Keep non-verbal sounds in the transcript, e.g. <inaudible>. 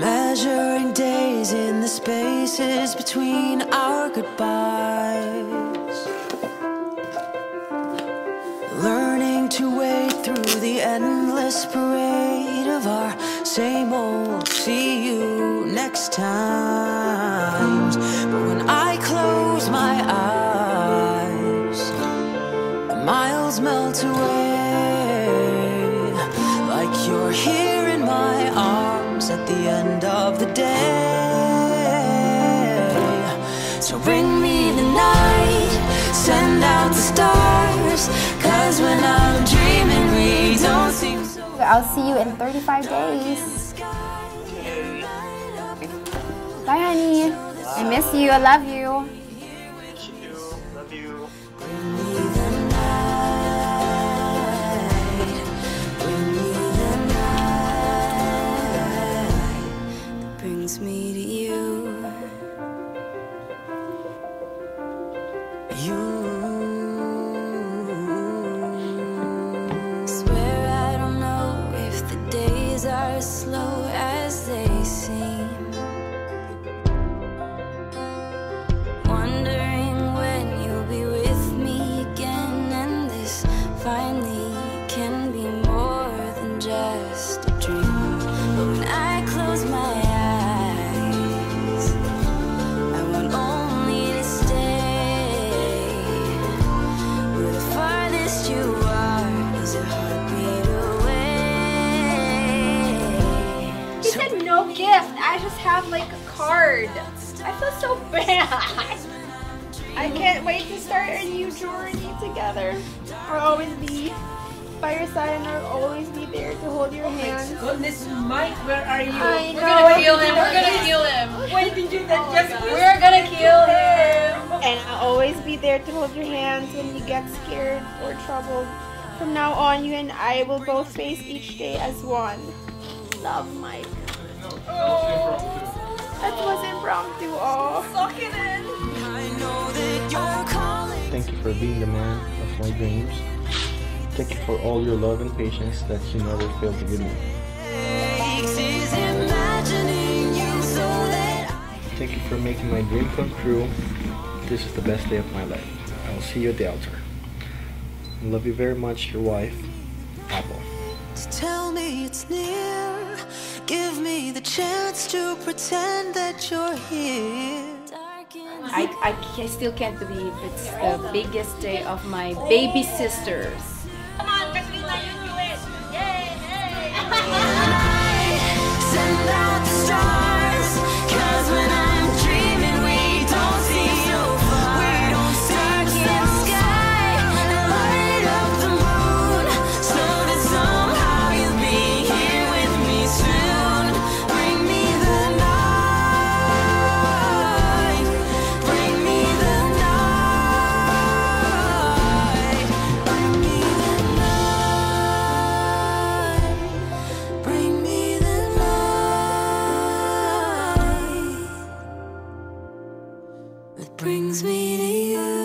measuring days in the spaces between our goodbyes. Learning to wade through the endless parade of our same old see you next times. But when I close my eyes, the miles melt away like you're here So bring me the night, send out the stars, cause when I'm dreaming, we don't seem so. I'll see you in 35 days. Bye, honey. I miss you. I love you. Love you. You. Swear I don't know if the days are slow as they have like a card. I feel so <laughs> bad. I can't wait to start a new journey together. I'll always be by your side and I'll always be there to hold your oh hand. Goodness, Myke, where are you? I We're know. gonna kill him. We're gonna kill him. Did you oh that just We're gonna kill him. And I'll always be there to hold your hands when you get scared or troubled. From now on, you and I will both face each day as one. Love, Myke. That was impromptu. Oh, suck it in. I know that you're calling. Thank you for being the man of my dreams. Thank you for all your love and patience that you never failed to give me. Is imagining you so that I Thank you for making my dream come true. This is the best day of my life. I will see you at the altar. I love you very much, your wife, Apple. Tell me it's near. Give me the chance to pretend that you're here. I, I ca- still can't believe it's the biggest day of my baby sisters. Me to you.